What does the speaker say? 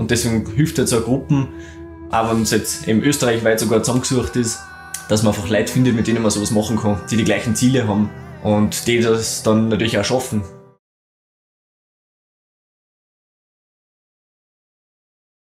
Und deswegen hilft halt jetzt auch Gruppen, auch wenn es jetzt eben österreichweit sogar zusammengesucht ist, dass man einfach Leute findet, mit denen man sowas machen kann, die die gleichen Ziele haben und die das dann natürlich auch schaffen.